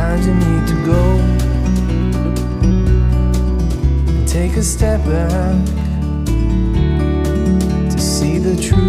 Sometimes you need to go and take a step back to see the truth.